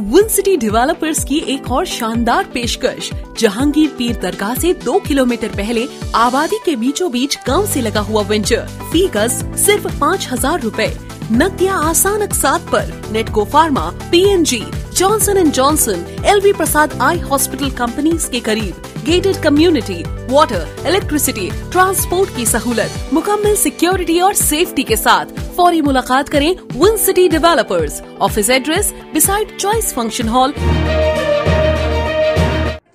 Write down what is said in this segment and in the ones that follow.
Win city developers की एक और शानदार पेशकश, जहांगीर पीर दरगाह से दो किलोमीटर पहले आबादी के बीचों बीच गाँव ऐसी लगा हुआ वेंचर फीकस सिर्फ़ पाँच हज़ार रूपए। नकदिया आसान अकसात पर नेटको pharma PNG Johnson and Johnson L B Prasad eye hospital companies के करीब gated community water electricity transport की सहूलत मुकम्मल सिक्योरिटी और सेफ्टी के साथ फौरी मुलाकात करें Win City developers office address beside choice function hall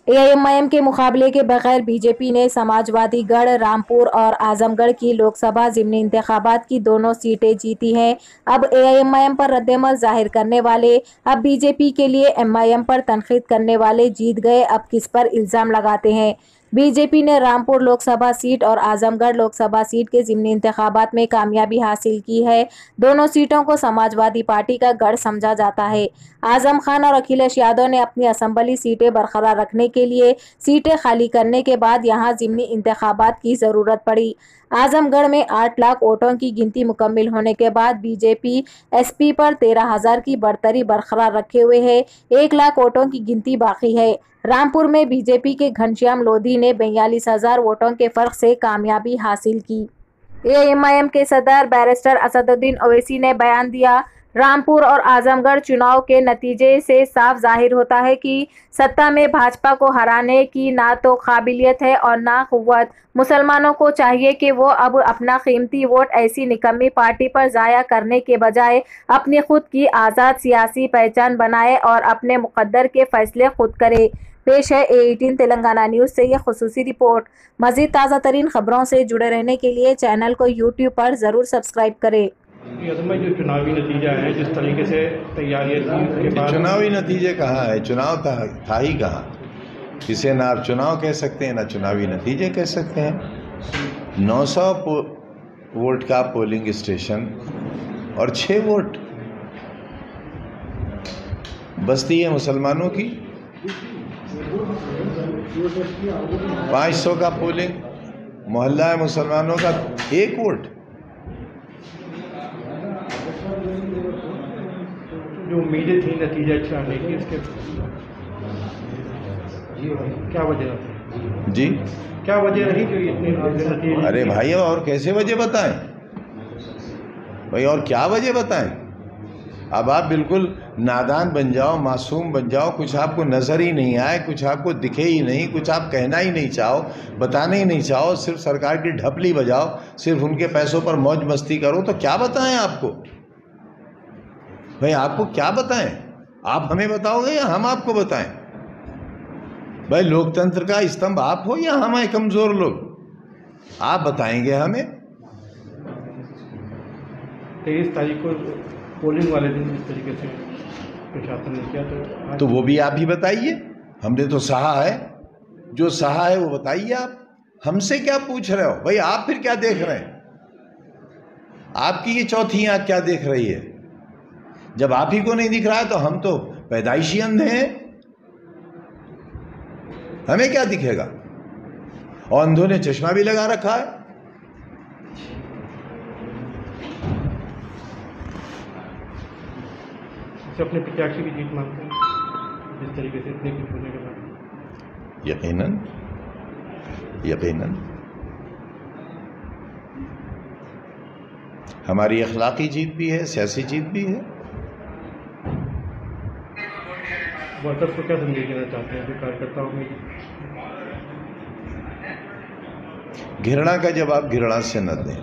AIMIM के मुकाबले के बगैर बीजेपी ने समाजवादी गढ़, रामपुर और आजमगढ़ की लोकसभा जिमनी इंतबात की दोनों सीटें जीती हैं। अब एआईएमआईएम पर रद्दमल ज़ाहिर करने वाले, अब बीजेपी के लिए एमआईएम पर तनखीद करने वाले जीत गए। अब किस पर इल्ज़ाम लगाते हैं? बीजेपी ने रामपुर लोकसभा सीट और आजमगढ़ लोकसभा सीट के जिमनी इंतबात में कामयाबी हासिल की है। दोनों सीटों को समाजवादी पार्टी का गढ़ समझा जाता है। आज़म खान और अखिलेश यादव ने अपनी असम्बली सीटें बरकरार रखने के लिए सीटें खाली करने के बाद यहाँ जिमनी इंतबात की ज़रूरत पड़ी। आजमगढ़ में आठ लाख वोटों की गिनती मुकम्मल होने के बाद बीजेपी, एसपी पर तेरह हज़ार की बढ़तरी बरकरार रखे हुए है। एक लाख वोटों की गिनती बाकी है। रामपुर में बीजेपी के घनश्याम लोधी ने बयालीस हज़ार वोटों के फ़र्क से कामयाबी हासिल की। एएमआईएम के सदर बैरिस्टर असदुद्दीन ओवैसी ने बयान दिया रामपुर और आजमगढ़ चुनाव के नतीजे से साफ़ ज़ाहिर होता है कि सत्ता में भाजपा को हराने की ना तो काबिलियत है और ना कुत मुसलमानों को चाहिए कि वो अब अपना कीमती वोट ऐसी निकम्मी पार्टी पर ज़ाया करने के बजाय अपनी खुद की आज़ाद सियासी पहचान बनाए और अपने मुकद्दर के फैसले खुद करे। पेश है ए एटीन तेलंगाना न्यूज़ से यह खसूसी रिपोर्ट। मज़ीद ताज़ा तरीन खबरों से जुड़े रहने के लिए चैनल को यूट्यूब पर ज़रूर सब्सक्राइब करें। में जो चुनावी नतीजा है, जिस तरीके से तैयारियाँ थी चुनावी नतीजे कहाँ है? चुनाव था था ही कहाँ? इसे ना आप चुनाव कह सकते हैं, ना चुनावी नतीजे कह सकते हैं। 900 वोट का पोलिंग स्टेशन और छः वोट बस्ती है मुसलमानों की। 500 का पोलिंग, मोहल्ला है मुसलमानों का, एक वोट। जो उम्मीदें थी नतीजा अच्छा आने की इसके क्या वजह जी। क्या वजह रही जो इतने अरे भाई और कैसे वजह बताएँ? भाई और क्या वजह बताएँ? अब आप बिल्कुल नादान बन जाओ मासूम बन जाओ कुछ आपको नज़र ही नहीं आए कुछ आपको दिखे ही नहीं कुछ आप कहना ही नहीं चाहो बताना ही नहीं चाहो सिर्फ़ सरकार की ढपली बजाओ सिर्फ़ उनके पैसों पर मौज मस्ती करो तो क्या बताएँ आपको? भाई आपको क्या बताएँ? आप हमें बताओगे या हम आपको बताएँ? भाई लोकतंत्र का स्तंभ आप हो या हम कमज़ोर लोग? आप बताएँगे हमें। तेईस तारीख को पोलिंग वाले दिन जिस तरीके से प्रशासन ने किया तो तो वो भी आप ही बताइए। हमने तो सहा है। जो सहा है वो बताइए आप। हमसे क्या पूछ रहे हो? भाई आप फिर क्या देख रहे हैं? आपकी ये चौथी आँख क्या देख रही है? जब आप ही को नहीं दिख रहा है तो हम तो पैदाइशी अंधे हैं। हमें क्या दिखेगा? और अंधों ने चश्मा भी लगा रखा है। अपने प्रत्याशी की जीत मानते हैं। जिस तरीके से इतने कुछ होने के बाद। यकीनन? यकीनन? हमारी अखलाकी जीत भी है सियासी जीत भी है। वर्कर्स को क्या संदेश देना चाहते हैं? कार्यकर्ताओं में घृणा का जवाब घृणा से न दें।